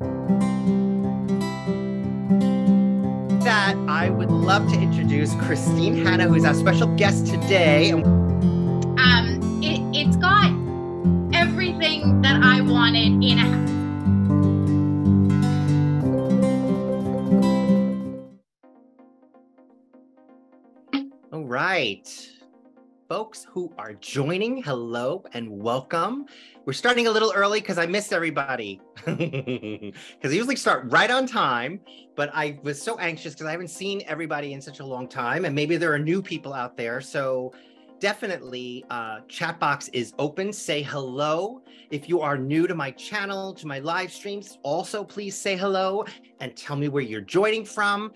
That I would love to introduce Kristine Hanna, who's our special guest today. Um, it, it's got everything that I wanted in a house. All right. Folks who are joining, hello and welcome. We're starting a little early because I missed everybody. Because I usually start right on time, but I was so anxious because I haven't seen everybody in such a long time. And maybe there are new people out there. So definitely, uh, chat box is open. Say hello. If you are new to my channel, to my live streams, also please say hello and tell me where you're joining from.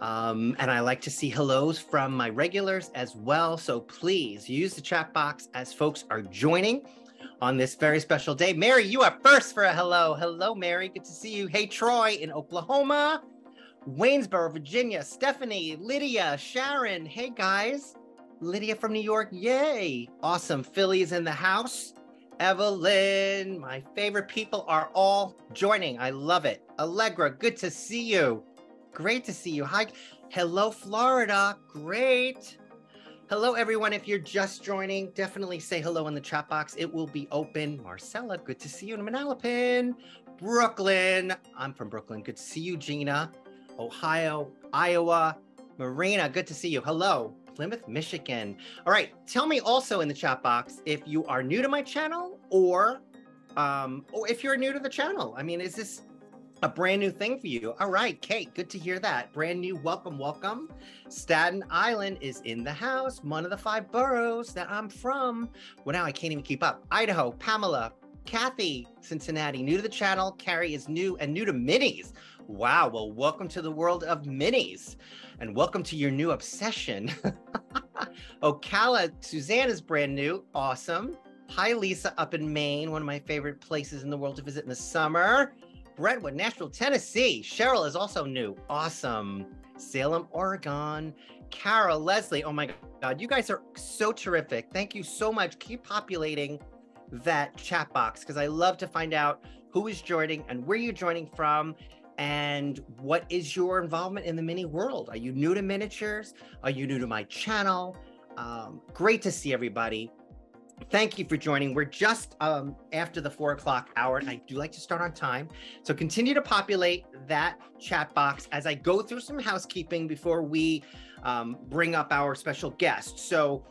Um, and I like to see hellos from my regulars as well. So please use the chat box as folks are joining on this very special day. Mary, you are first for a hello. Hello, Mary. Good to see you. Hey, Troy in Oklahoma, Waynesboro, Virginia, Stephanie, Lydia, Sharon. Hey, guys. Lydia from New York. Yay. Awesome. Philly's in the house. Evelyn, my favorite people are all joining. I love it. Allegra, good to see you. Great to see you. Hi. Hello, Florida. Great. Hello, everyone. If you're just joining, definitely say hello in the chat box. It will be open. Marcella, good to see you in Manalapan. Brooklyn. I'm from Brooklyn. Good to see you, Gina. Ohio, Iowa. Marina, good to see you. Hello. Plymouth, Michigan. All right. Tell me also in the chat box if you are new to my channel or um or if you're new to the channel. I mean, is this a brand new thing for you. All right, Kate, good to hear that. Brand new, welcome, welcome. Staten Island is in the house, one of the five boroughs that I'm from. Well, now I can't even keep up. Idaho, Pamela, Kathy, Cincinnati, new to the channel. Carrie is new and new to minis. Wow, well, welcome to the world of minis and welcome to your new obsession. Ocala, Suzanne is brand new. Awesome. Hi, Lisa, up in Maine, one of my favorite places in the world to visit in the summer. Brentwood, Nashville, Tennessee. Cheryl is also new. Awesome. Salem, Oregon. Carol, Leslie. Oh my God, you guys are so terrific. Thank you so much. Keep populating that chat box because I love to find out who is joining and where you're joining from and what is your involvement in the mini world. Are you new to miniatures? Are you new to my channel? Um, great to see everybody thank you for joining. We're just um, after the four o'clock hour, and I do like to start on time. So continue to populate that chat box as I go through some housekeeping before we um, bring up our special guest. So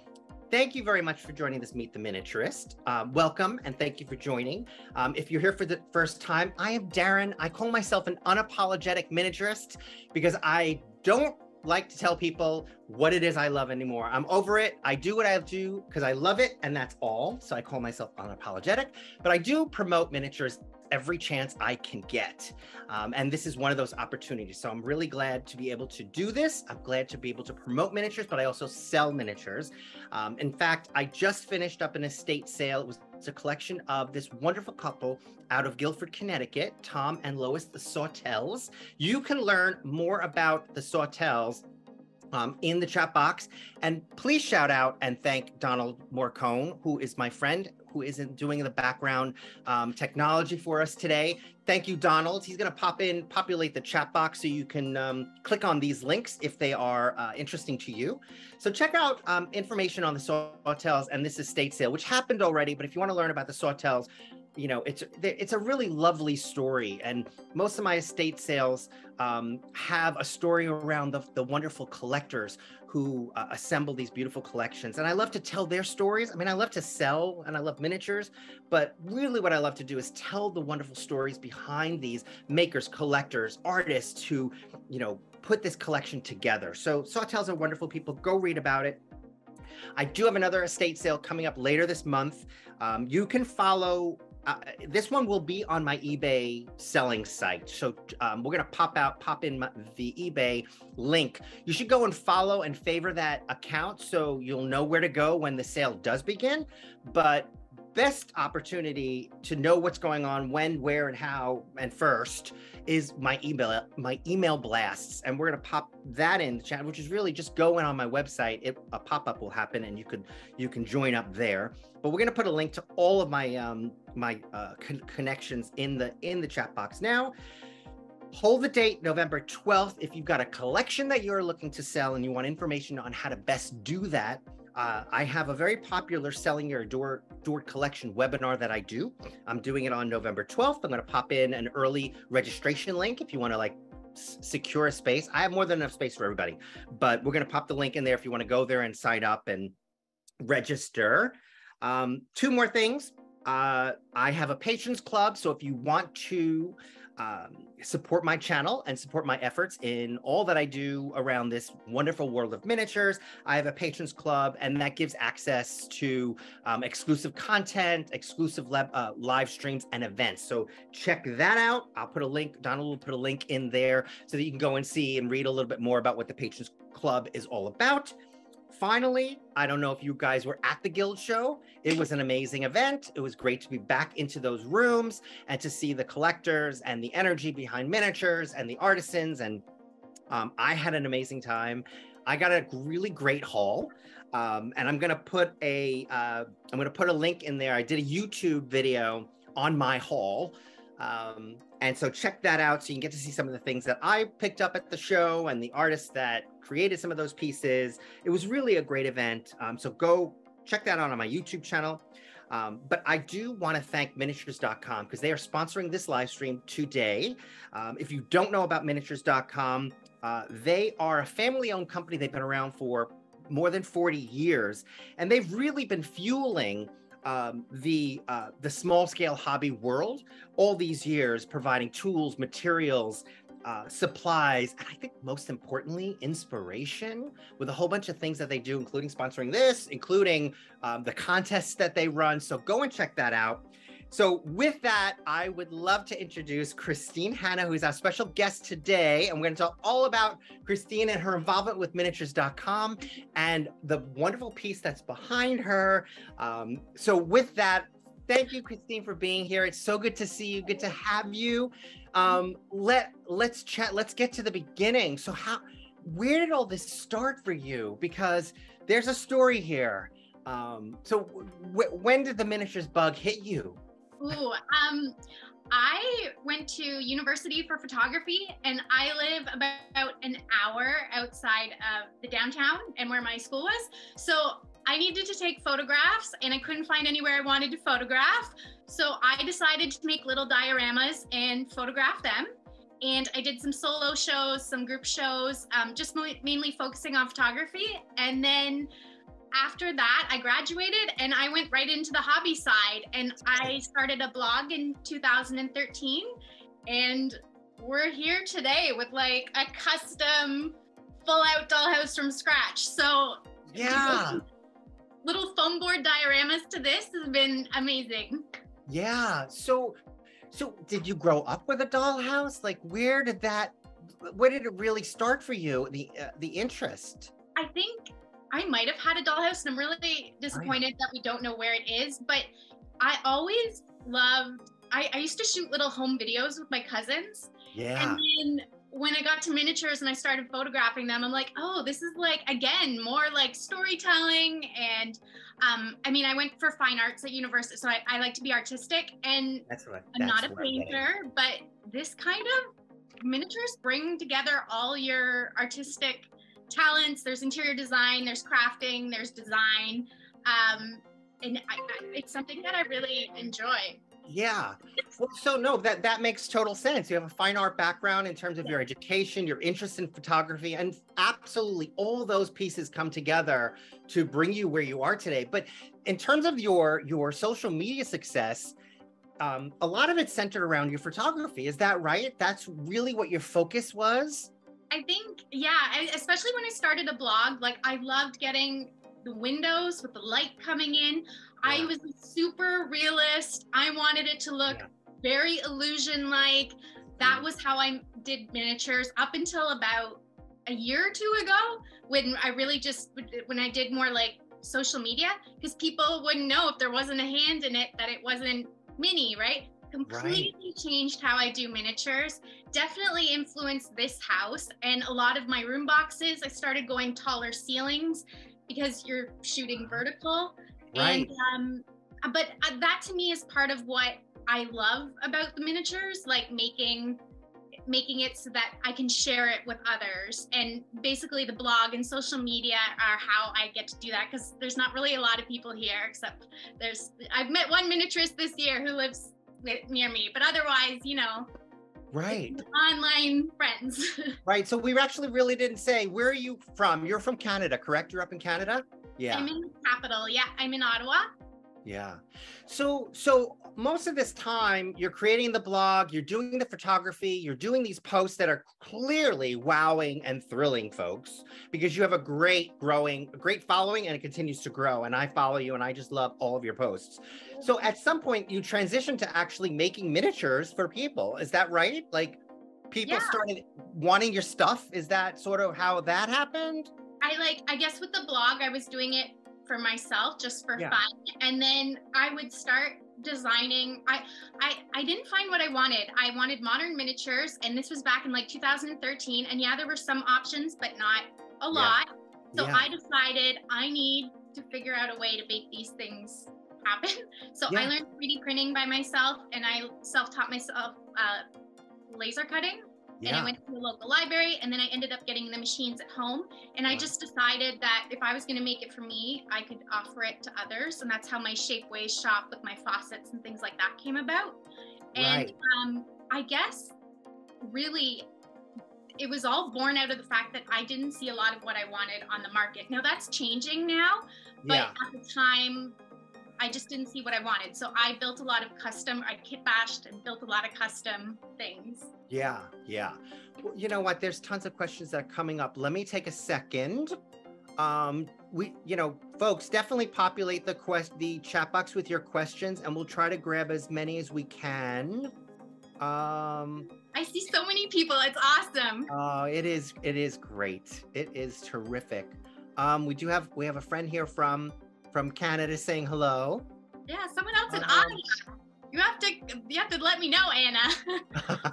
thank you very much for joining this Meet the Miniaturist. Uh, welcome and thank you for joining. Um, if you're here for the first time, I am Darren. I call myself an unapologetic miniaturist because I don't like to tell people what it is I love anymore. I'm over it. I do what I have to do because I love it, and that's all. So I call myself unapologetic. But I do promote miniatures every chance I can get. Um, and this is one of those opportunities. So I'm really glad to be able to do this. I'm glad to be able to promote miniatures, but I also sell miniatures. Um, in fact, I just finished up an estate sale. It was a collection of this wonderful couple out of Guilford, Connecticut, Tom and Lois the Sawtells. You can learn more about the Sawtells um, in the chat box. And please shout out and thank Donald Morcone, who is my friend, who is doing the background um, technology for us today. Thank you, Donald. He's going to pop in, populate the chat box so you can um, click on these links if they are uh, interesting to you. So check out um, information on the Sawtells and this estate sale, which happened already. But if you want to learn about the Sawtells, you know it's it's a really lovely story and most of my estate sales um, have a story around the, the wonderful collectors who uh, assemble these beautiful collections. And i love to tell their stories. I mean i love to sell and i love miniatures but really what i love to do is tell the wonderful stories behind these makers collectors artists who you know put this collection together. So sawtells are wonderful people. Go read about it. I do have another estate sale coming up later this month. Um, you can follow uh, this one will be on my eBay selling site. So um, we're gonna pop out, pop in my, the eBay link. You should go and follow and favor that account so you'll know where to go when the sale does begin. But best opportunity to know what's going on when, where, and how, and first is my email my email blasts. And we're going to pop that in the chat which is really just going on my website. It, a pop-up will happen and you could you can join up there. But we're going to put a link to all of my um my uh, con- connections in the in the chat box. Now hold the date november 12th if you've got a collection that you're looking to sell and you want information on how to best do that uh, I have a very popular selling your door door collection webinar that I do. I'm doing it on November 12th. I'm going to pop in an early registration link if you want to like s- secure a space. I have more than enough space for everybody, but we're going to pop the link in there if you want to go there and sign up and register. Um, two more things. Uh, I have a patrons club, so if you want to um, support my channel and support my efforts in all that I do around this wonderful world of miniatures. I have a patrons club, and that gives access to um, exclusive content, exclusive lab, uh, live streams, and events. So check that out. I'll put a link, Donald will put a link in there so that you can go and see and read a little bit more about what the patrons club is all about finally, I don't know if you guys were at the Guild show. It was an amazing event. It was great to be back into those rooms and to see the collectors and the energy behind miniatures and the artisans. And um, I had an amazing time. I got a really great haul. Um, and I'm gonna put a am uh, gonna put a link in there. I did a YouTube video on my haul. Um, and so check that out so you can get to see some of the things that I picked up at the show and the artists that created some of those pieces. It was really a great event. Um, so go check that out on my YouTube channel. Um, but I do want to thank miniatures.com because they are sponsoring this live stream today. Um, if you don't know about miniatures.com, uh, they are a family owned company. They've been around for more than 40 years, and they've really been fueling um, the uh, the small scale hobby world all these years, providing tools, materials, uh, supplies, and I think most importantly, inspiration with a whole bunch of things that they do, including sponsoring this, including um, the contests that they run. So go and check that out. So, with that, I would love to introduce Kristine Hanna, who's our special guest today. And we're going to talk all about Kristine and her involvement with miniatures.com and the wonderful piece that's behind her. Um, so, with that, thank you, Kristine, for being here. It's so good to see you. Good to have you. Um, let let's chat. Let's get to the beginning. So, how, where did all this start for you? Because there's a story here. Um, so, when did the miniatures bug hit you? Ooh, um, I went to university for photography and I live about an hour outside of the downtown and where my school was. So I needed to take photographs and I couldn't find anywhere I wanted to photograph. So I decided to make little dioramas and photograph them. And I did some solo shows, some group shows, um, just mainly focusing on photography. And then after that, I graduated and I went right into the hobby side and I started a blog in 2013. And we're here today with like a custom full out dollhouse from scratch. So, yeah. Little foam board dioramas to this has been amazing. Yeah. So, so did you grow up with a dollhouse? Like, where did that? Where did it really start for you? The uh, the interest. I think I might have had a dollhouse, and I'm really disappointed that we don't know where it is. But I always loved. I, I used to shoot little home videos with my cousins. Yeah. And then when I got to miniatures and I started photographing them, I'm like, oh, this is like again more like storytelling. And um, I mean, I went for fine arts at university, so I, I like to be artistic. And that's right. I'm not a painter, but this kind of miniatures bring together all your artistic talents. There's interior design, there's crafting, there's design. Um, and I, I, it's something that I really enjoy. Yeah. Well, so no, that that makes total sense. You have a fine art background in terms of your education, your interest in photography, and absolutely all those pieces come together to bring you where you are today. But in terms of your your social media success, um, a lot of it's centered around your photography. Is that right? That's really what your focus was. I think, yeah, especially when I started a blog, like I loved getting the windows with the light coming in. Yeah. I was super realist. I wanted it to look yeah. very illusion like. That mm-hmm. was how I did miniatures up until about a year or two ago when I really just when I did more like social media because people wouldn't know if there wasn't a hand in it that it wasn't mini, right? Completely right. changed how I do miniatures. Definitely influenced this house and a lot of my room boxes. I started going taller ceilings because you're shooting vertical. Right. And um, but uh, that to me is part of what I love about the miniatures, like making making it so that I can share it with others. And basically, the blog and social media are how I get to do that because there's not really a lot of people here, except there's, I've met one miniaturist this year who lives near me, but otherwise, you know. Right. Online friends. right. So we actually really didn't say, where are you from? You're from Canada, correct? You're up in Canada? Yeah. I'm in the capital. Yeah. I'm in Ottawa. Yeah. So so most of this time you're creating the blog, you're doing the photography, you're doing these posts that are clearly wowing and thrilling folks because you have a great growing, great following and it continues to grow. And I follow you and I just love all of your posts. So at some point you transition to actually making miniatures for people. Is that right? Like people yeah. started wanting your stuff. Is that sort of how that happened? I like, I guess with the blog, I was doing it for myself just for yeah. fun and then i would start designing I, I i didn't find what i wanted i wanted modern miniatures and this was back in like 2013 and yeah there were some options but not a lot yeah. so yeah. i decided i need to figure out a way to make these things happen so i learned 3d printing by myself and i self-taught myself uh, laser cutting yeah. and I went to the local library and then I ended up getting the machines at home. And I just decided that if I was going to make it for me, I could offer it to others. And that's how my Shapeways shop with my faucets and things like that came about. And right. um, I guess really it was all born out of the fact that I didn't see a lot of what I wanted on the market. Now that's changing now, but yeah. at the time I just didn't see what I wanted. So I built a lot of custom, I kit bashed and built a lot of custom things. Yeah, yeah. Well, you know what? There's tons of questions that are coming up. Let me take a second. Um, we, you know, folks, definitely populate the quest the chat box with your questions, and we'll try to grab as many as we can. Um, I see so many people. It's awesome. Oh, it is. It is great. It is terrific. Um, we do have we have a friend here from from Canada saying hello. Yeah, someone else in um, You have to you have to let me know, Anna.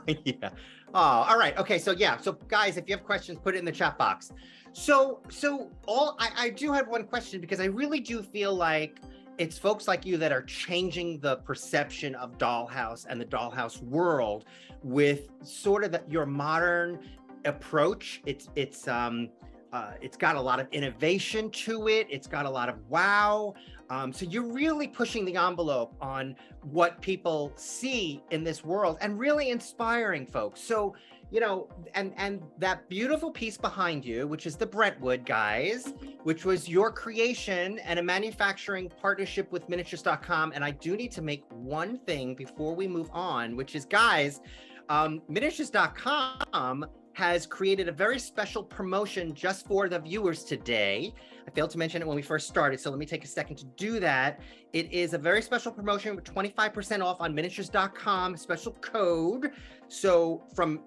yeah. Oh, all right. Okay. So yeah. So guys, if you have questions, put it in the chat box. So so all I, I do have one question because I really do feel like it's folks like you that are changing the perception of dollhouse and the dollhouse world with sort of the, your modern approach it's it's um uh, it's got a lot of innovation to it. It's got a lot of wow. Um, so you're really pushing the envelope on what people see in this world and really inspiring folks. So, you know, and and that beautiful piece behind you, which is the Brentwood guys, which was your creation and a manufacturing partnership with miniatures.com. And I do need to make one thing before we move on, which is guys, um, miniatures.com has created a very special promotion just for the viewers today. I failed to mention it when we first started, so let me take a second to do that. It is a very special promotion with 25% off on miniatures.com, special code. So from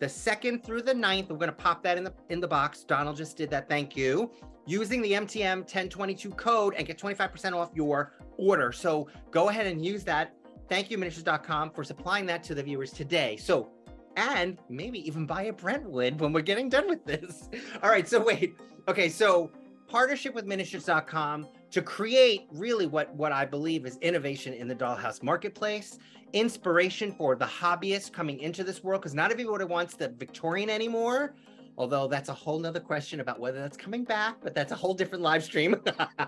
the 2nd through the ninth, we're going to pop that in the in the box. Donald just did that. Thank you. Using the MTM 1022 code and get 25% off your order. So go ahead and use that. Thank you, miniatures.com, for supplying that to the viewers today. So and maybe even buy a Brentwood when we're getting done with this. All right, so wait. Okay, so partnership with miniatures.com to create really what what I believe is innovation in the dollhouse marketplace, inspiration for the hobbyist coming into this world because not everybody wants the Victorian anymore. Although that's a whole nother question about whether that's coming back, but that's a whole different live stream.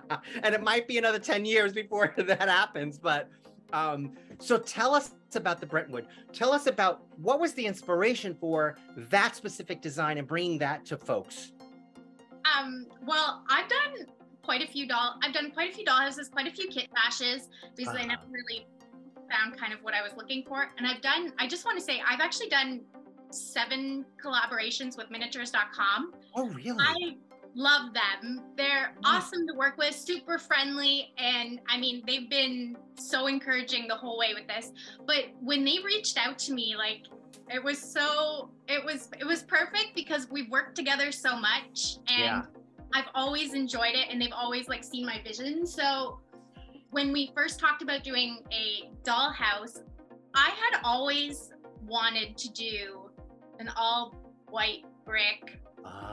and it might be another 10 years before that happens. But um, so tell us about the Brentwood. Tell us about what was the inspiration for that specific design and bringing that to folks. Um, well, I've done quite a few doll. I've done quite a few dollhouses, quite a few kit bashes because uh, I never really found kind of what I was looking for. And I've done. I just want to say I've actually done seven collaborations with miniatures.com. Oh, really? I love them. They're awesome to work with, super friendly, and I mean, they've been so encouraging the whole way with this. But when they reached out to me, like it was so it was it was perfect because we've worked together so much and yeah. I've always enjoyed it and they've always like seen my vision. So when we first talked about doing a dollhouse, I had always wanted to do an all white brick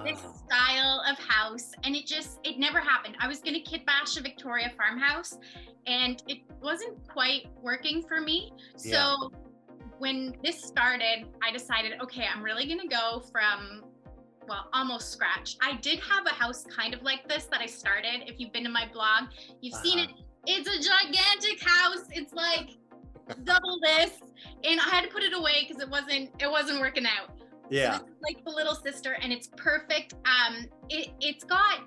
this Oh, style of house and it just it never happened. I was gonna kit bash a victoria farmhouse and it wasn't quite working for me. So Yeah. when this started i decided okay i'm really gonna go from well almost scratch. I did have a house kind of like this that i started if you've been to my blog you've seen it. Uh-huh. it's a gigantic house. It's like double this and i had to put it away because it wasn't it wasn't working out yeah. so like the little sister, and it's perfect. Um, it it's got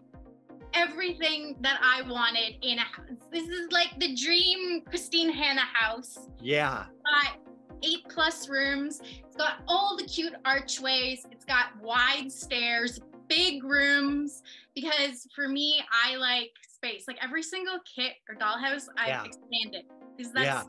everything that I wanted in a house. This is like the dream Kristine Hanna house. Yeah. Got eight plus rooms. It's got all the cute archways. It's got wide stairs, big rooms. Because for me, I like space. Like every single kit or dollhouse, I've Yeah. expanded because that's Yeah.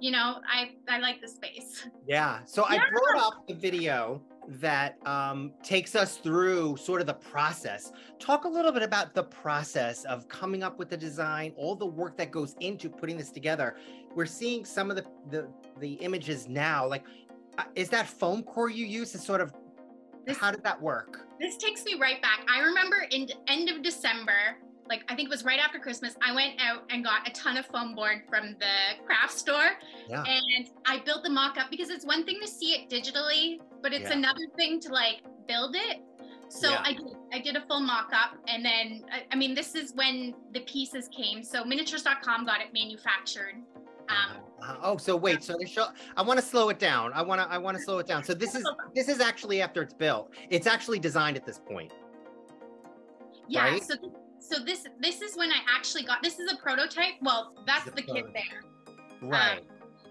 you know I I like the space. Yeah. So I brought up the video that um, takes us through sort of the process. Talk a little bit about the process of coming up with the design, all the work that goes into putting this together. We're seeing some of the the, the images now. Like, uh, is that foam core you use to sort of? This- how did that work? This takes me right back. I remember in end of December, like I think it was right after Christmas, I went out and got a ton of foam board from the craft store Yeah. and I built the mock up because it's one thing to see it digitally, but it's Yeah. another thing to like build it. So Yeah. I did I did a full mock up and then I, I mean this is when the pieces came. So miniatures.com got it manufactured. Um, Uh, oh, so wait. So they show. I want to slow it down. I want to. I want to slow it down. So this is this is actually after it's built. It's actually designed at this point. yeah, Right? so so this this is when I actually got this is a prototype. Well, that's the kit uh-huh. there. Um, right.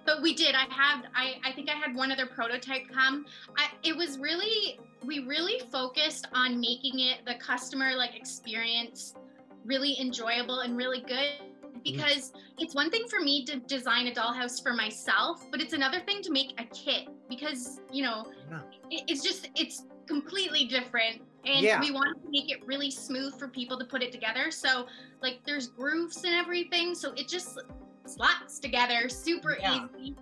but we did i had i i think i had one other prototype come I, it was really we really focused on making it the customer like experience really enjoyable and really good mm. because it's one thing for me to design a dollhouse for myself but it's another thing to make a kit because you know Yeah. it, it's just it's completely different and Yeah. we wanted to make it really smooth for people to put it together so like there's grooves and everything so it just slots together super Yeah. easy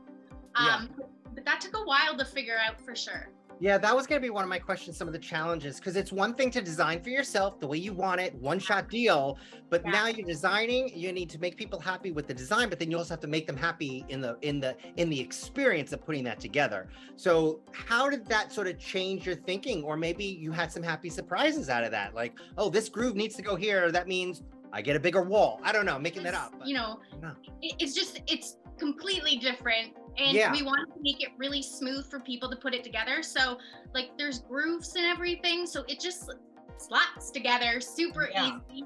Yeah. um but that took a while to figure out for sure Yeah, that was going to be one of my questions. Some of the challenges, because it's one thing to design for yourself the way you want it, one shot deal. But Yeah. now you're designing. You need to make people happy with the design, but then you also have to make them happy in the in the in the experience of putting that together. So how did that sort of change your thinking, or maybe you had some happy surprises out of that? Like, oh, this groove needs to go here. That means I get a bigger wall. I don't know, making that up. but- you know No. it's just it's completely different and Yeah. we wanted to make it really smooth for people to put it together. So like there's grooves and everything. So it just slots together super Yeah. easy.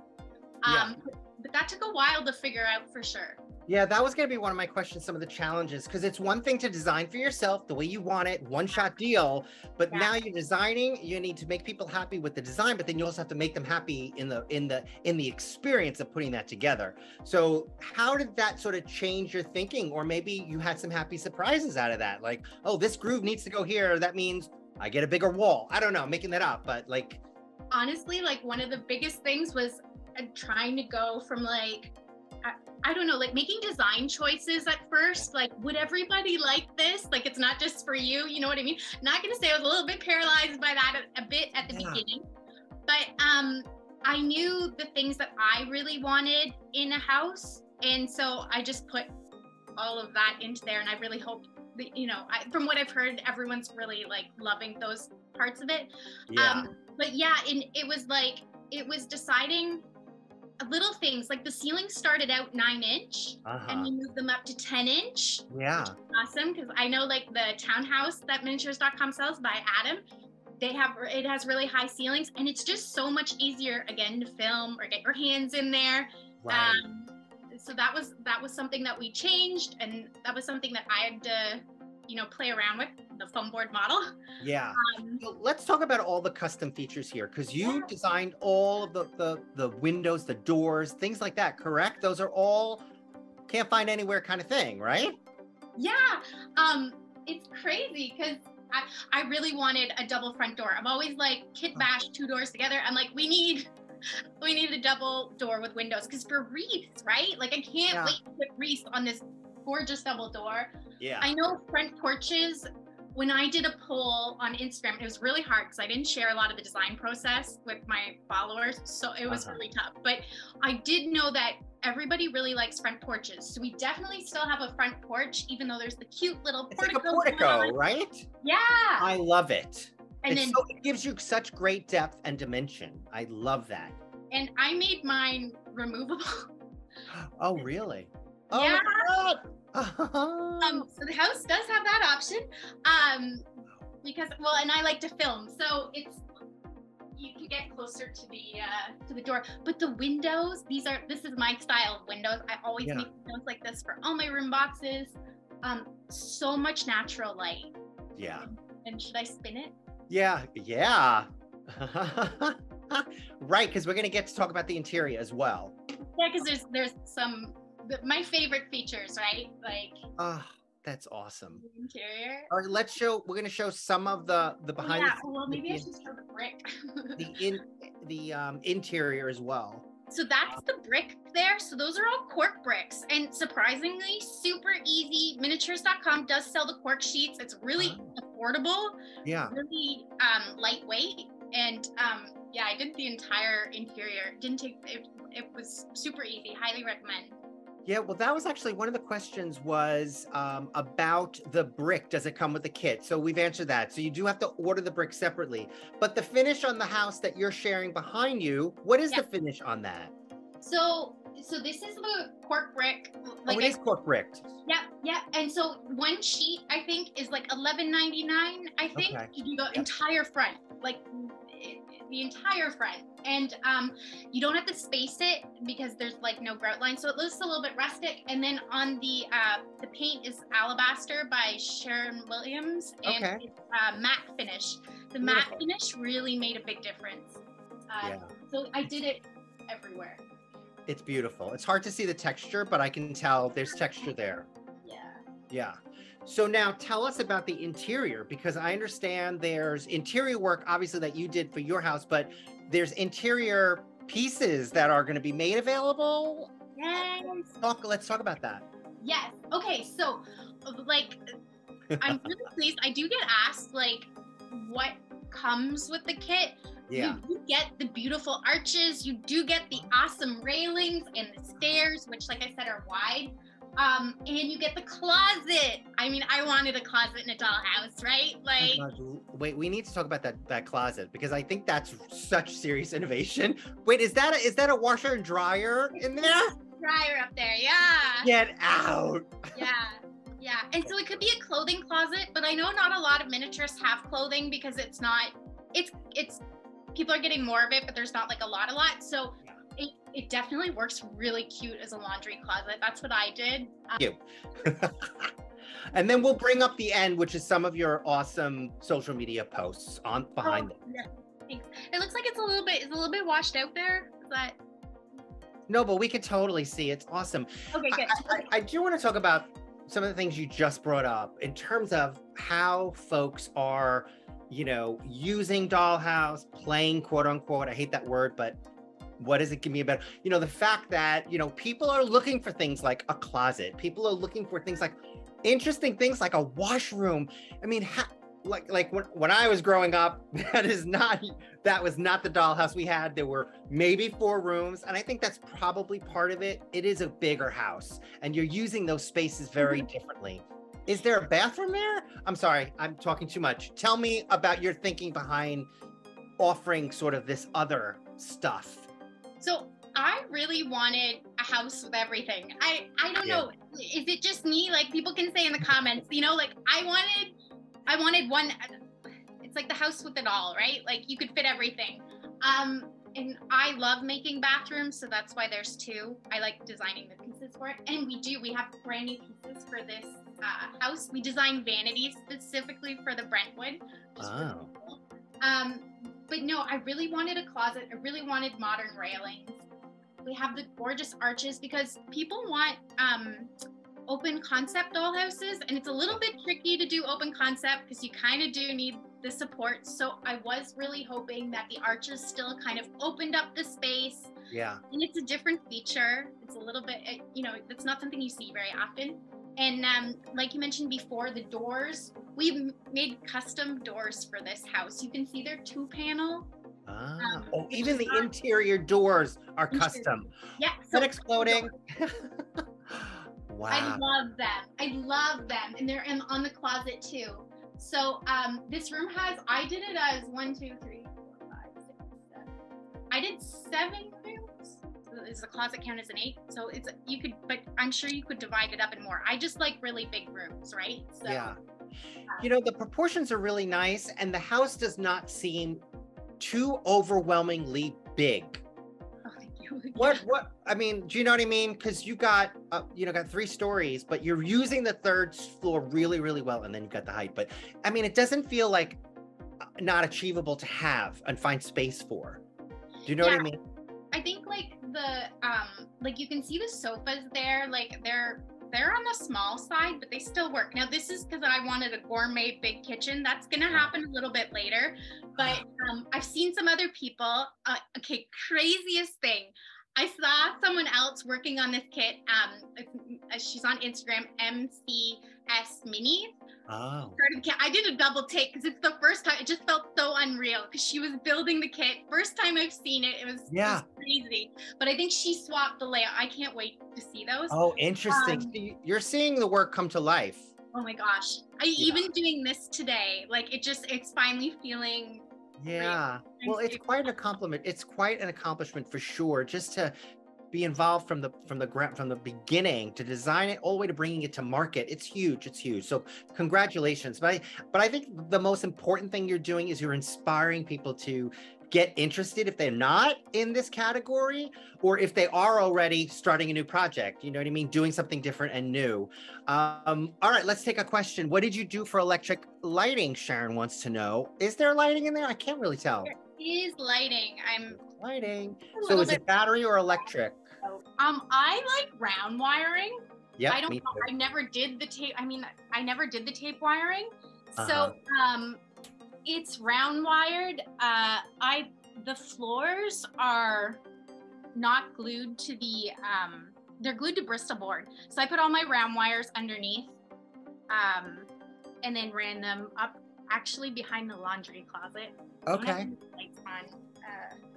Um but, but that took a while to figure out for sure Yeah, that was going to be one of my questions. Some of the challenges, because it's one thing to design for yourself the way you want it, one shot deal. But Yeah. now you're designing, you need to make people happy with the design, but then you also have to make them happy in the in the in the experience of putting that together. So how did that sort of change your thinking, or maybe you had some happy surprises out of that? Like, oh, this groove needs to go here. That means I get a bigger wall. I don't know, making that up, but like, honestly like one of the biggest things was uh, trying to go from like I, I don't know like making design choices at first like would everybody like this? Like it's not just for you you know what i mean? Not gonna say i was a little bit paralyzed by that a, a bit at the Yeah. beginning but um i knew the things that i really wanted in a house and so i just put all of that into there and i really hope that, you know I, from what i've heard everyone's really like loving those parts of it. Yeah, um, but yeah, and it was like it was deciding little things like the ceiling started out nine inch uh-huh. and we moved them up to 10 inch. yeah, Awesome. Because I know like the townhouse that miniatures.com sells by Adam, they have it has really high ceilings and it's just so much easier again to film or get your hands in there. right. Um, so that was that was something that we changed and that was something that I had to, you know, play around with the foam board model. yeah. Um, So let's talk about all the custom features here because you designed all of the, the the windows the doors things like that correct those are all can't find anywhere kind of thing right Yeah, um, it's crazy because I, I really wanted a double front door. I'm always like kit bash two doors together. I'm like, we need we need a double door with windows because for wreaths, right? Like I can't Yeah. wait to put wreaths on this gorgeous double door. Yeah. I know front porches. When I did a poll on Instagram, it was really hard because I didn't share a lot of the design process with my followers, so it was Uh-huh. really tough. But I did know that everybody really likes front porches, so we definitely still have a front porch, even though there's the cute little It's like a portico. going portico, right? Yeah, I love it. and then so, it gives you such great depth and dimension. I love that. and I made mine removable. Oh, really? Oh Yeah. um, so the house does have that option. Um, because well, and I like to film, so it's you can get closer to the uh, to the door. But the windows, these are this is my style of windows. I always Yeah. make windows like this for all my room boxes. Um, so much natural light. yeah. And should I spin it? Yeah. Yeah. right, because we're gonna get to talk about the interior as well. Yeah, because there's there's some my favorite features, right? Like Ah, that's awesome. interior. All right, let's show. We're gonna show some of the the Oh, behind yeah, the, well, maybe I the- should show the brick. the in the um, interior as well. So that's the brick there. So those are all cork bricks. And surprisingly, super easy. Miniatures.com does sell the cork sheets. It's really Oh. affordable, Yeah. really um, lightweight. And um, yeah, I did the entire interior. Didn't take it, it was super easy. Highly recommend. Yeah, well, that was actually one of the questions was um, about the brick. Does it come with the kit? So we've answered that. So you do have to order the brick separately. But the finish on the house that you're sharing behind you, what is Yeah. the finish on that? So so this is the cork brick. oh, it I- is cork bricked. Yeah, yeah. And so one sheet I think is like eleven ninety nine. I think Okay. you go Yep. entire front, like the entire front, and um, you don't have to space it because there's like no grout line, so it looks a little bit rustic. And then on the uh, the paint is alabaster by Sherwin-Williams, and Okay. it's uh, matte finish. The matte Beautiful. finish really made a big difference. Uh, Yeah. So I did it everywhere. It's beautiful. It's hard to see the texture, but I can tell there's texture there. Yeah. Yeah. So now tell us about the interior because I understand there's interior work, obviously, that you did for your house, but there's interior pieces that are going to be made available. Yes. Talk. Let's talk about that. Yes. Okay. So, like, I'm really pleased. I do get asked, like, what comes with the kit. Yeah. You get the beautiful arches. You do get the awesome railings and the stairs, which, like I said, are wide. Um, and you get the closet. I mean, I wanted a closet in a dollhouse, right? Like, Wait, we need to talk about that that closet because I think that's such serious innovation. Wait, is that a, is that a washer and dryer in there? dryer up there. Yeah. Get out. Yeah. Yeah. And so it could be a clothing closet, but I know not a lot of miniatures have clothing because it's not it's it's people are getting more of it, but there's not like a lot a lot. So it, it definitely works really cute as a laundry closet. That's what I did. Um, and then we'll bring up the end, which is some of your awesome social media posts on behind oh, yeah. Thanks. It looks like it's a little bit it's a little bit washed out there. Is that No, but we could totally see. It's awesome. okay, good. I, I, I do want to talk about some of the things you just brought up in terms of how folks are, you know, using Dollhouse, playing quote unquote. I hate that word, but what does it give me about? You know, the fact that, you know, people are looking for things like a closet, people are looking for things like interesting things like a washroom. I mean, ha- like like when, when I was growing up, that is not that was not the dollhouse we had. There were maybe four rooms, and I think that's probably part of it. It is a bigger house, and you're using those spaces very mm-hmm. differently. Is there a bathroom there? I'm sorry, I'm talking too much. Tell me about your thinking behind offering sort of this other stuff. So I really wanted a house with everything. I I don't Yeah. know. Is it just me? Like people can say in the comments, you know, like I wanted I wanted one it's like the house with it all, right? Like you could fit everything. Um and I love making bathrooms, so that's why there's two. I like designing the pieces for it. And we do, we have brand new pieces for this uh, house. We designed vanities specifically for the Brentwood. which is really Oh. cool. Um, but no, I really wanted a closet. I really wanted modern railings. We have the gorgeous arches because people want um, open concept dollhouses, and it's a little bit tricky to do open concept because you kind of do need the support. So I was really hoping that the arches still kind of opened up the space. Yeah. And it's a different feature. It's a little bit, you know, that's not something you see very often. And um, like you mentioned before, the doors, we've made custom doors for this house. You can see they're two panel. Ah, Um, oh, even the interior doors are Interior. custom. Yeah. That so- exploding? I love them. I love them. And they're in, on the closet too. So um, this room has, I did it as one, two, three, four, five, six, seven. I did seven rooms. Is the closet count as an eight? So it's, you could, but I'm sure you could divide it up in more. I just like really big rooms, right? So Yeah. You know, the proportions are really nice, and the house does not seem too overwhelmingly big. Oh. What, what, I mean, do you know what I mean? Because you got, uh, you know, got three stories, but you're using the third floor really, really well, and then you've got the height. But I mean, it doesn't feel like uh, not achievable to have and find space for. Do you know what I mean? I think like the um like you can see the sofas there like they're they're on the small side but they still work. Now this is cuz I wanted a gourmet big kitchen. That's going to happen a little bit later. But um I've seen some other people uh, okay craziest thing. I saw someone else working on this kit um she's on Instagram MCS Mini Oh, part the kit. I did a double take because it's the first time. It just felt so unreal because she was building the kit. First time I've seen it. It was, it Yeah. was crazy. But I think she swapped the layout. I can't wait to see those. oh, interesting. Um, So You're seeing the work come to life. Oh my gosh. I even doing this today, like it just it's finally feeling Yeah. Well, it's It's- quite an accomplishment. It's quite an accomplishment for sure. Just to be involved from the from the ground from the beginning to design it all the way to bringing it to market. It's huge. It's huge. So congratulations. But I but I think the most important thing you're doing is you're inspiring people to get interested if they're not in this category or if they are already starting a new project you know what i mean doing something different and new um all right let's take a question what did you do for electric lighting sharon wants to know is there lighting in there i can't really tell is lighting. I'm lighting so is bit it battery or electric um I like round wiring. yeah I don't know. I never did the tape. I mean, I never did the tape wiring. Uh-huh. So um, it's round wired. Uh, I the floors are not glued to the. Um, they're glued to Bristol board. So I put all my round wires underneath, um, and then ran them up actually behind the laundry closet. I don't have okay lights on. Uh,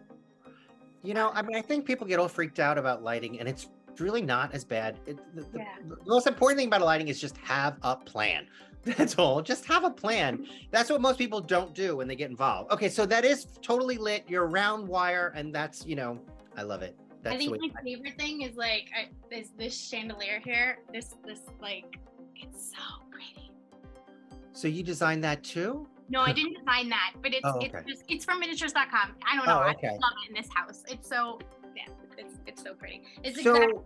you know i um mean i think people get all freaked out about lighting and it's really not as bad. It, the, the- Yeah. the most important thing about lighting is just have a plan. That's all. Just have a plan. That's what most people don't do when they get involved. Okay so that is totally lit. You're round wire and that's you know i love it. That's I think my favorite thing is like I, is this chandelier here. This this like it's so pretty. so you designed that too No, I didn't find that, but it's Oh, it's just it's from miniatures.com. I don't know. Oh, I okay. just love it in this house. It's so yeah, it's it's so pretty. It's so exactly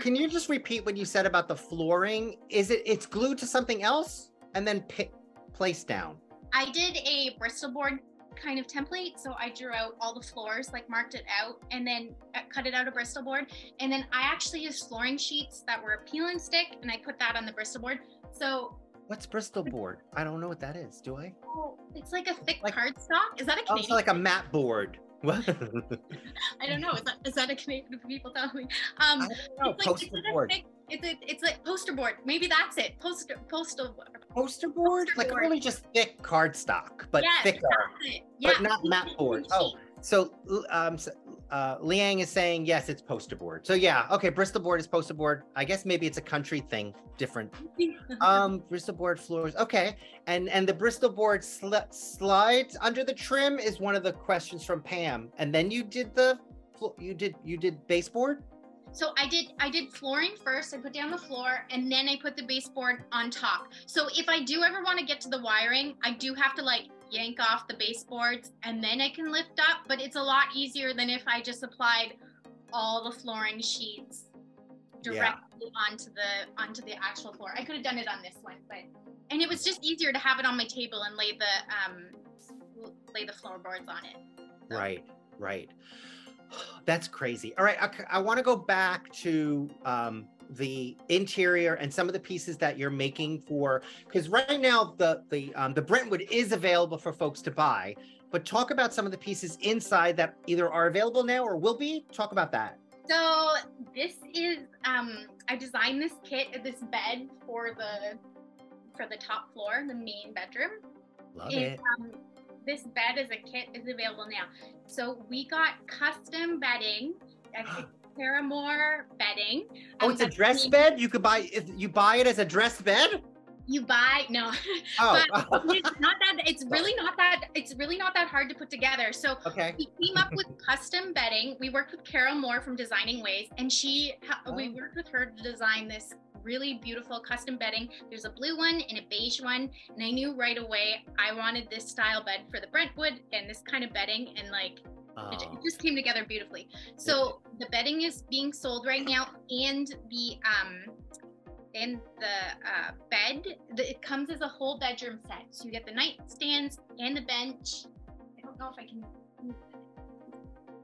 can you just repeat what you said about the flooring is it it's glued to something else and then pi- placed down I did a Bristol board kind of template, so I drew out all the floors, like marked it out, and then uh, cut it out of Bristol board, and then I actually used flooring sheets that were peel and stick, and I put that on the Bristol board. So what's bristol board i don't know what that is do i oh, it's like a thick Like- cardstock. Is that a oh, Canadian? it's like a mat board what I don't know. Is that is that a Canadian? People tell me. Um, I don't know. it's like, Poster it's board. thick- It's a, it's like poster board. Maybe that's it. Poster postal board. Poster board? Poster Like board. really just thick cardstock, but yes, thicker. Yeah, But not mat board. Oh, so um, uh, Liang is saying yes, it's poster board. So yeah, okay, Bristol board is poster board. I guess maybe it's a country thing, different. Um, Bristol board floors. Okay, and and the Bristol board sli- slides under the trim is one of the questions from Pam. And then you did the you did you did baseboard. So I did I did flooring first. I put down the floor and then I put the baseboard on top. So if I do ever want to get to the wiring, I do have to like yank off the baseboards and then I can lift up, but it's a lot easier than if I just applied all the flooring sheets directly onto the onto the actual floor. I could have done it on this one, but and it was just easier to have it on my table and lay the um lay the floorboards on it. So- Right, right. That's crazy. All right, I, I want to go back to um, the interior and some of the pieces that you're making for because right now the the um, the Brentwood is available for folks to buy. But talk about some of the pieces inside that either are available now or will be. Talk about that. So this is um, I designed this kit, this bed for the for the top floor, the main bedroom. Love it. Um, this bed as a kit is available now. So we got custom bedding, Paramore bedding. Oh, um, it's a dress bed. You could buy if you buy it as a dress bed. You buy no, oh. but it's not that. It's really not that. It's really not that hard to put together. So okay. we came up with custom bedding. We worked with Carol Moore from Designing Ways, and she oh. we worked with her to design this really beautiful custom bedding. There's a blue one and a beige one. And I knew right away I wanted this style bed for the Brentwood and this kind of bedding. And like, oh. it just came together beautifully. So the bedding is being sold right now and the, um, and the uh, bed, the, it comes as a whole bedroom set. So you get the nightstands and the bench. I don't know if I can.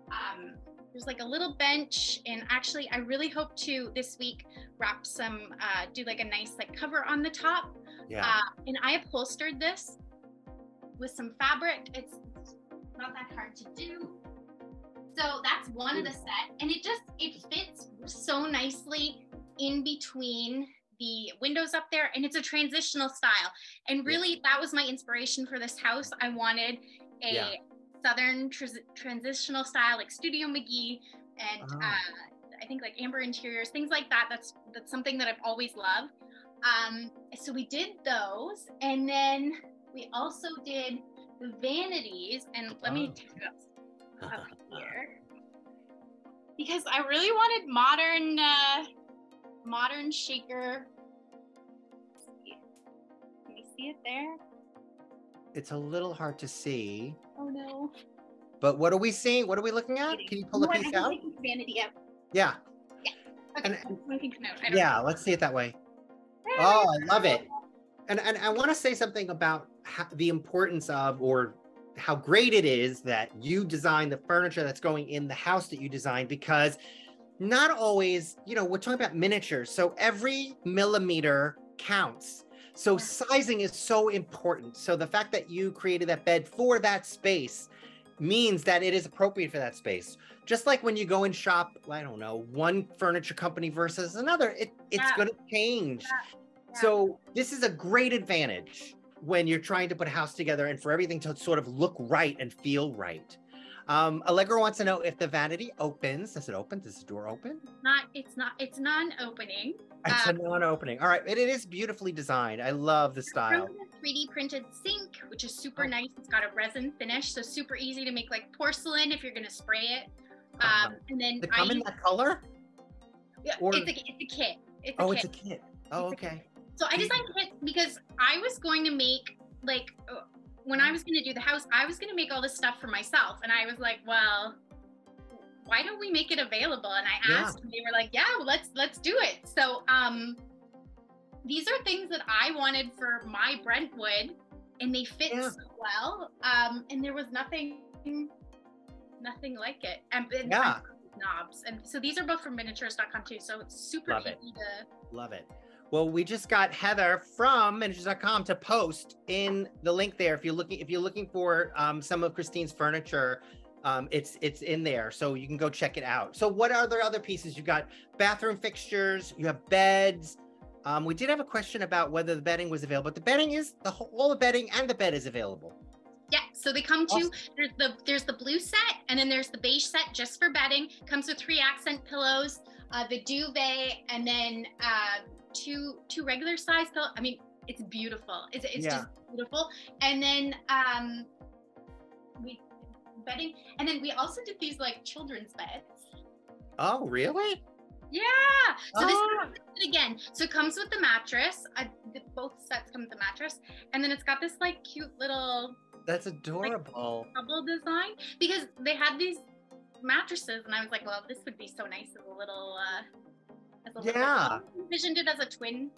Um, there's like a little bench and actually i really hope to this week wrap some uh, do like a nice like cover on the top yeah uh, and i upholstered this with some fabric it's not that hard to do so that's one of the set and it just it fits so nicely in between the windows up there and it's a transitional style and really that was my inspiration for this house i wanted a yeah southern tr- transitional style like Studio McGee and oh. uh, I think like amber interiors, things like that. That's that's something that I've always loved. Um, so we did those, and then we also did the vanities. And let oh. me take it up, up here because I really wanted modern, uh, modern shaker. Can you see it there? it's a little hard to see. Oh no. But what are we seeing? What are we looking at? Can you pull the piece out? Vanity up. Yeah. Yeah. Okay. And, yeah, let's see it that way. Oh, I love it. And and I want to say something about how, the importance of or how great it is that you design the furniture that's going in the house that you design because not always, you know, we're talking about miniatures. So every millimeter counts so sizing is so important. So the fact that you created that bed for that space means that it is appropriate for that space. Just like when you go and shop, I don't know, one furniture company versus another, it, it's yeah. going to change. Yeah. Yeah. So this is a great advantage when you're trying to put a house together and for everything to sort of look right and feel right. Um, Allegra wants to know if the vanity opens. Does it open? Does the door open? Not. It's not. It's non-opening. It's um, a non-opening. All right. It, it is beautifully designed. I love the style. 3D printed sink, which is super oh. nice. It's got a resin finish, so super easy to make like porcelain if you're gonna spray it. Uh-huh. Um, and then they come I in that color. Yeah, or... it's a it's a kit. It's a oh, kit. it's a kit. Oh, okay. So I designed kits because I was going to make like uh, when I was going to do the house, I was going to make all this stuff for myself. And I was like, well, why don't we make it available? And I asked, yeah. and they were like, yeah, well, let's, let's do it. So, um, these are things that I wanted for my Brentwood and they fit yeah. so well. Um, and there was nothing, nothing like it. And, and yeah. knobs. And so these are both from miniatures.com too. So it's super Love easy it. to love it. Well, we just got Heather from miniatures.com to post in the link there. If you're looking, if you're looking for um, some of Kristine's furniture, um, it's it's in there, so you can go check it out. So, what are the other pieces? You've got bathroom fixtures, you have beds. Um, we did have a question about whether the bedding was available, but the bedding is the whole, all the bedding and the bed is available. Yeah, so they come to there's the there's the blue set and then there's the beige set just for bedding. Comes with three accent pillows, uh, the duvet, and then uh, two two regular size pillow. I mean, it's beautiful. It's it's yeah. just beautiful. And then um we bedding and then we also did these like children's beds. Oh, really? Yeah. So oh. this again. So it comes with the mattress. I, both sets come with the mattress, and then it's got this like cute little. That's adorable. Like, bubble design because they had these mattresses, and I was like, well, this would be so nice as a little uh, yeah. Envisioned it as a twin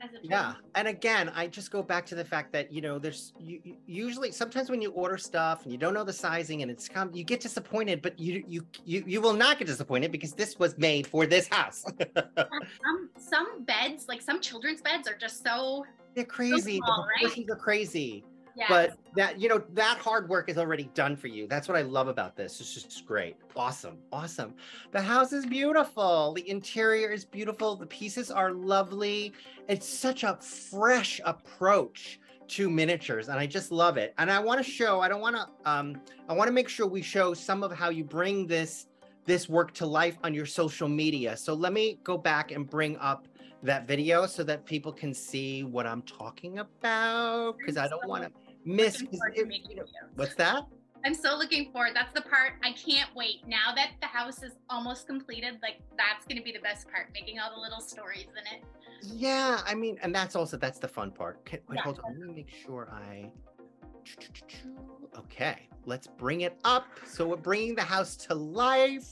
as a Yeah, and again, I just go back to the fact that you know, there's you, usually sometimes when you order stuff and you don't know the sizing and it's come, you get disappointed, but you you you you will not get disappointed because this was made for this house. Some some beds, like some children's beds, are just so They're crazy. small, the right? are crazy. But that you know that hard work is already done for you. That's what I love about this. It's just great. Awesome. Awesome. The house is beautiful. The interior is beautiful. The pieces are lovely. It's such a fresh approach to miniatures and I just love it. And I want to show, I don't want to um I want to make sure we show some of how you bring this this work to life on your social media. So let me go back and bring up that video so that people can see what I'm talking about because I don't want to miss. looking 'cause forward to it- making you know- videos. what's that? I'm so looking forward. That's the part I can't wait. Now that the house is almost completed, like that's gonna be the best part, making all the little stories in it. Yeah, I mean, and that's also that's the fun part. Can, wait, Yeah. hold on. Let me make sure I. Okay, let's bring it up. So we're bringing the house to life.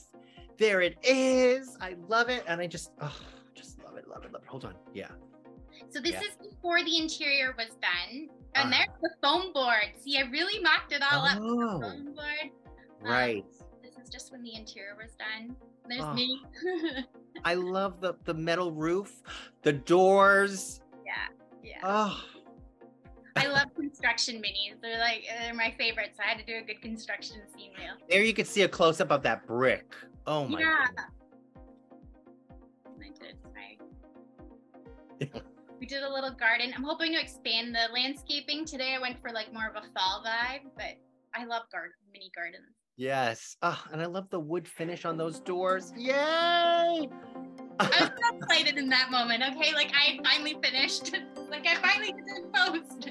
There it is. I love it, and I just, oh, just love it, love it, love it. Hold on. Yeah. So this Yeah. is before the interior was done. And Uh-huh. there's the foam board. See, I really mocked it all up. the Oh, Foam board. right. This is just when the interior was done. There's Oh. me. I love the the metal roof, the doors. yeah, yeah. Oh, I love construction minis. They're like they're my favorites. I had to do a good construction scene reel. there you can see a close up of that brick. Oh my. yeah. goodness. I did. I, we did a little garden. I'm hoping to expand the landscaping. Today I went for like more of a fall vibe, but I love garden mini gardens. Yes. Oh, and I love the wood finish on those doors. Yay! I was so excited in that moment. Okay, like I finally finished. like I finally did post.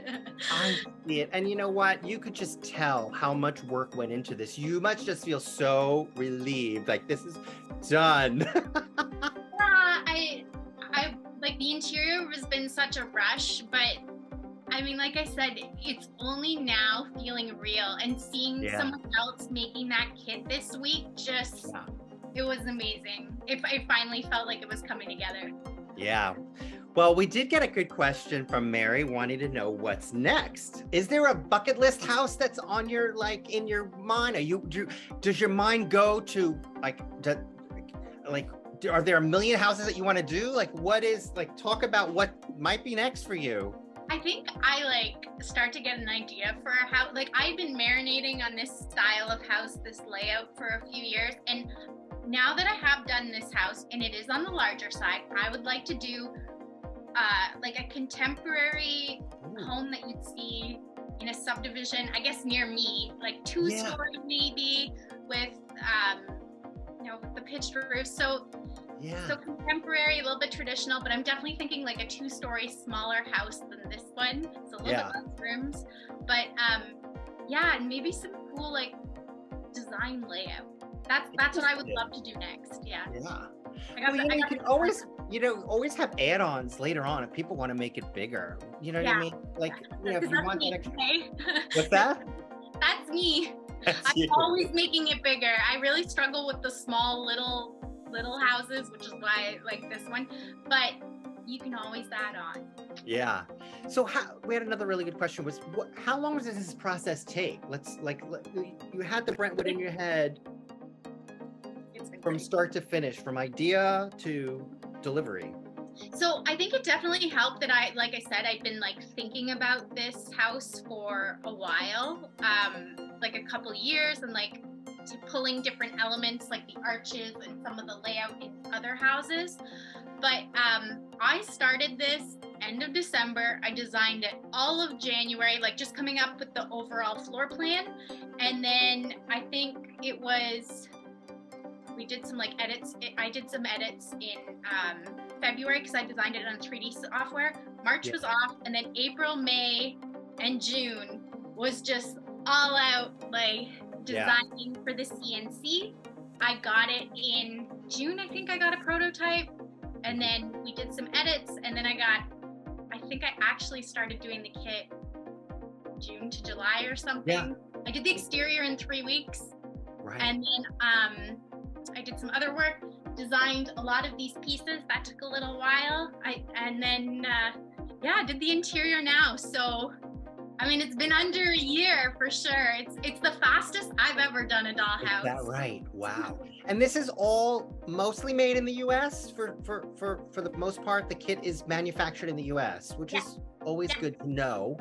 I see it. And you know what? You could just tell how much work went into this. You must just feel so relieved. Like this is done. the interior has been such a rush, but I mean, like I said, it's only now feeling real and seeing Yeah. someone else making that kit this week. Just Yeah. it was amazing. It, it finally felt like it was coming together. yeah. Well, we did get a good question from Mary wanting to know what's next. Is there a bucket list house that's on your like in your mind? Are you do does your mind go to like do, like are there a million houses that you want to do? Like what is like talk about what might be next for you? I think I like start to get an idea for a house. Like I've been marinating on this style of house, this layout for a few years, and now that I have done this house and it is on the larger side, I would like to do uh, like a contemporary Ooh, home that you'd see in a subdivision, I guess near me, like two Yeah. story maybe with um, you know with the pitched roof. So yeah. so contemporary, a little bit traditional, but I'm definitely thinking like a two-story smaller house than this one. So a little Yeah. bit less rooms. But um yeah, and maybe some cool like design layout. That's that's what I would love to do next. Yeah. yeah. I got Well, the- you know, you can always, you know, always have add-ons later on if people want to make it bigger. You know what I mean? Like, you know, if you want that extra. What's that? that's me. That's I'm you. always making it bigger. I really struggle with the small little little houses, which is why I like this one. But you can always add on. Yeah. So how we had another really good question was what how long does this process take? Let's like let, you had the Brentwood in your head from start to finish, from idea to delivery. So I think it definitely helped that I, like I said, I'd been like thinking about this house for a while, um, like a couple years, and like pulling different elements like the arches and some of the layout in other houses. But um, I started this end of December. I designed it all of January, like just coming up with the overall floor plan, and then I think it was we did some like edits. I did some edits in um, February because I designed it on 3D software. March Yeah. was off, and then April, May, and June was just all out like Yeah. designing for the CNC. I got it in June. I think I got a prototype, and then we did some edits, and then I got. I think I actually started doing the kit June to July or something. Yeah. I did the exterior in three weeks. Right. And then um, I did some other work, designed a lot of these pieces. That took a little while. I and then uh, yeah, did the interior now. So I mean, it's been under a year for sure. It's it's the fastest I've ever done a dollhouse. Is that right? Wow. And this is all mostly made in the U.S. for for for for the most part. The kit is manufactured in the U.S., which Yeah. is always Yeah. good to know.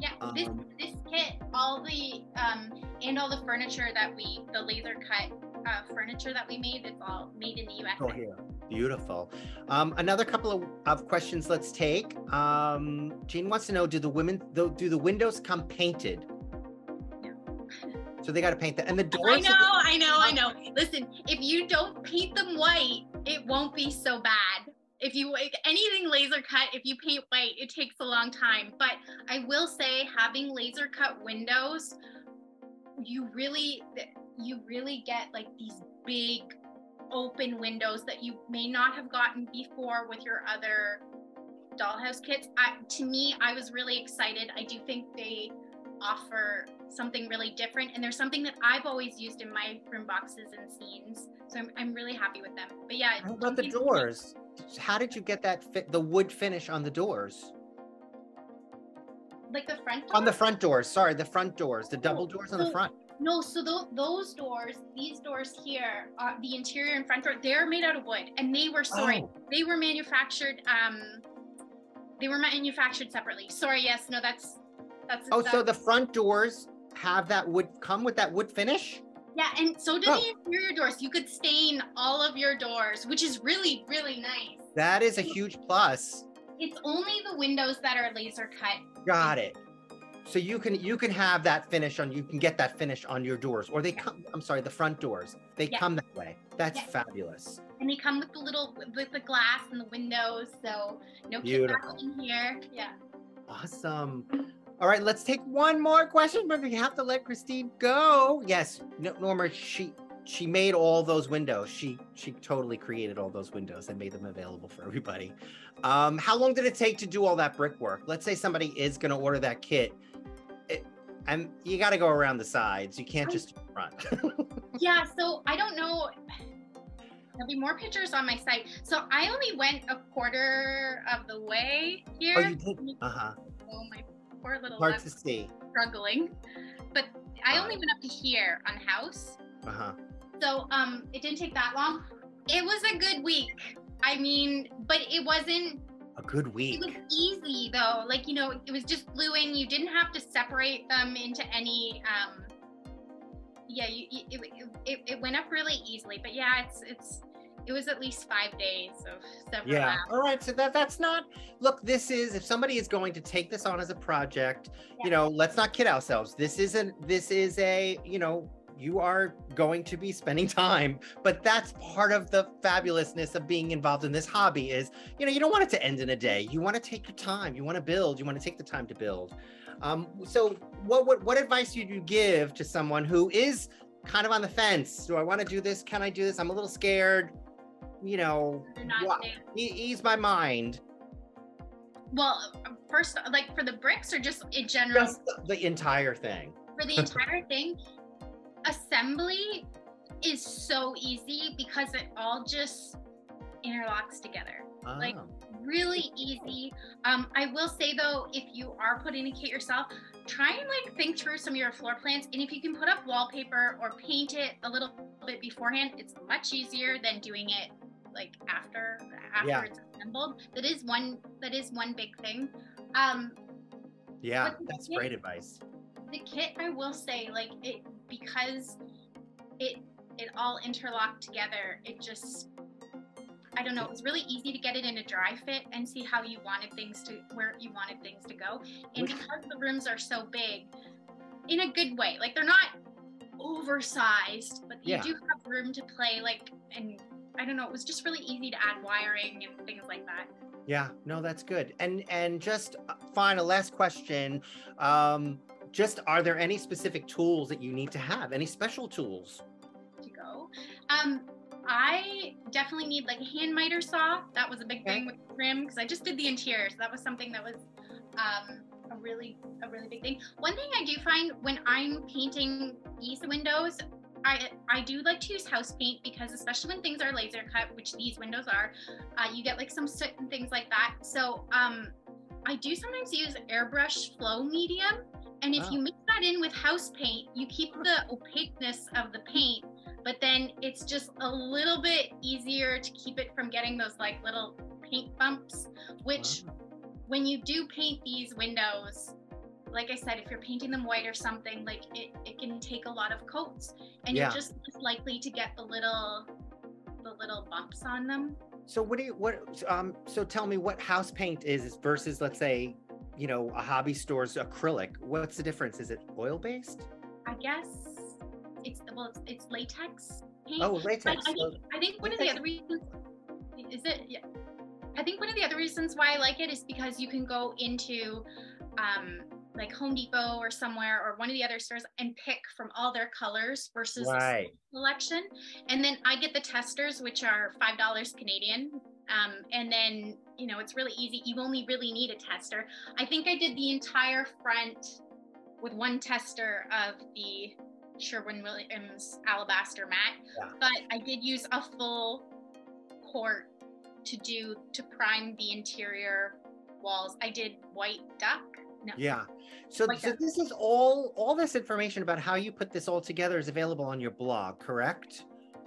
Yeah, this Um, this kit, all the um and all the furniture that we, the laser cut uh, furniture that we made, it's all made in the U.S. Oh, here. Beautiful. Um, another couple of, of questions let's take. Um, Jean wants to know: Do the women do, do the windows come painted? So they got to paint that, and the doors. I know, I know, I know. Listen, if you don't paint them white, it won't be so bad. If you like anything laser cut, if you paint white, it takes a long time. But I will say, having laser cut windows, you really, you really get like these big open windows that you may not have gotten before with your other dollhouse kits. I, to me, I was really excited. I do think they offer something really different and there's something that I've always used in my room boxes and scenes. So I'm, I'm really happy with them. But yeah, How about the doors? How did you get that fit? The wood finish on the doors, Like the front on the front doors. Sorry, the front doors, the double doors on the front. No, so tho- those doors, these doors here, uh, the interior and front door, they're made out of wood and they were sorry, Oh. they were manufactured um they were manufactured separately. Sorry, yes, no, that's that's Oh, so the front doors have that wood come with that wood finish? Yeah, and so do Oh. the interior doors. You could stain all of your doors, which is really, really nice. That is a huge plus. It's only the windows that are laser cut. Got it. So you can you can have that finish on you can get that finish on your doors or they come I'm sorry the front doors they Yeah. come that way that's Yeah. fabulous And they come with the little with the glass and the windows, so no Beautiful. in here. Yeah. awesome all right let's take one more question but we have to let Kristine go yes Norma she she made all those windows she she totally created all those windows and made them available for everybody um how long did it take to do all that brickwork let's say somebody is going to order that kit and you got to go around the sides you can't just front Yeah, so I don't know. There'll be more pictures on my site. So I only went a quarter of the way here. oh you did uh-huh Oh, my poor little hard to see struggling. But I Got only went up to here on house. uh-huh So um it didn't take that long. It was a good week. I mean, but it wasn't a good week it was easy though. Like, you know, it was just gluing. You didn't have to separate them into any um yeah, you, it, it, it went up really easily. But yeah, it's it's it was at least 5 days of several Yeah. hours. All right. So that that's not. Look, this is if somebody is going to take this on as a project, you know, let's not kid ourselves. This isn't. This is a. You know, you are going to be spending time, but that's part of the fabulousness of being involved in this hobby. Is you know, you don't want it to end in a day. You want to take your time. You want to build. You want to take the time to build. Um, so, what what what advice would you give to someone who is kind of on the fence? Do I want to do this? Can I do this? I'm a little scared. You know, They're not what- safe. ease my mind. Well, first like for the bricks or just in general Just the entire thing. for the entire thing, assembly is so easy because it all just interlocks together. Like, Oh, Really easy. Um, I will say though, if you are putting a kit yourself, try and like think through some of your floor plans. And if you can put up wallpaper or paint it a little bit beforehand, it's much easier than doing it like after after Yeah. it's assembled. That is one that is one big thing. Um, yeah, that's kit- great advice. the kit i will say like it because it it all interlocked together it just i don't know it was really easy to get it in a dry fit and see how you wanted things to where you wanted things to go and because the rooms are so big in a good way like they're not oversized but you Yeah. do have room to play like and i don't know it was just really easy to add wiring and things like that Yeah, no, that's good. And and just uh, final last question. Um, just are there any specific tools that you need to have? Any special tools? to go. Um, I definitely need like a hand miter saw. That was a big thing with trim because I just did the interior, so that was something that was um, a really a really big thing. One thing I do find when I'm painting these windows. I, I do like to use house paint because especially when things are laser cut, which these windows are, uh, you get like some soot and things like that. So um, I do sometimes use airbrush flow medium. And if Wow. you mix that in with house paint, you keep the opaqueness of the paint, but then it's just a little bit easier to keep it from getting those like little paint bumps, which when you do paint these windows, like I said, if you're painting them white or something, like it, it can take a lot of coats and Yeah. you're just less likely to get the little the little bumps on them. So what do you what um so tell me what house paint is versus let's say, you know, a hobby store's acrylic. What's the difference? Is it oil based? I guess it's well it's, it's latex paint. Oh, I, latex. I think, I think one of the other reasons is it yeah. I think one of the other reasons why I like it is because you can go into um like Home Depot or somewhere or one of the other stores and pick from all their colors versus right. selection. And then I get the testers, which are five dollars Canadian. Um, and then you know it's really easy. You only really need a tester. I think I did the entire front with one tester of the Sherwin-Williams alabaster mat, Yeah. but I did use a full quart to do to prime the interior walls. I did white duck. No, Yeah. So, Like so that. this is all all this information about how you put this all together is available on your blog, correct?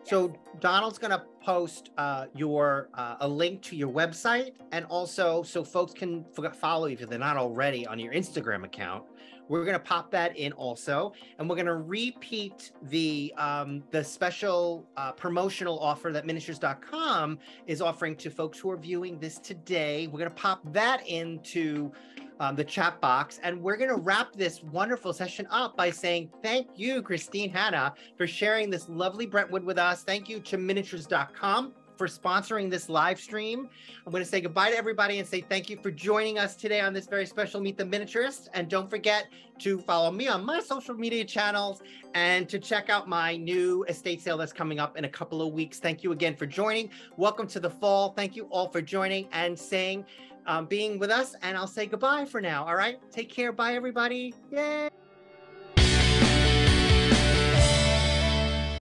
So Donald's going to post uh, your uh, a link to your website, and also so folks can follow you if they're not already on your Instagram account. We're going to pop that in also, and we're going to repeat the um, the special uh, promotional offer that Miniatures.com is offering to folks who are viewing this today. We're going to pop that into um, the chat box. And we're going to wrap this wonderful session up by saying thank you, Kristine Hanna, for sharing this lovely Brentwood with us. Thank you to miniatures.com for sponsoring this live stream. I'm going to say goodbye to everybody and say thank you for joining us today on this very special Meet the Miniaturist. And don't forget to follow me on my social media channels and to check out my new estate sale that's coming up in a couple of weeks. Thank you again for joining. Welcome to the fall. Thank you all for joining and saying um, being with us. And I'll say goodbye for now. All right. Take care. Bye, everybody. Yay.